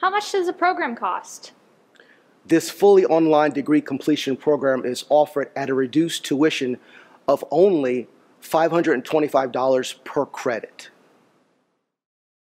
How much does the program cost? This fully online degree completion program is offered at a reduced tuition of only $525 per credit.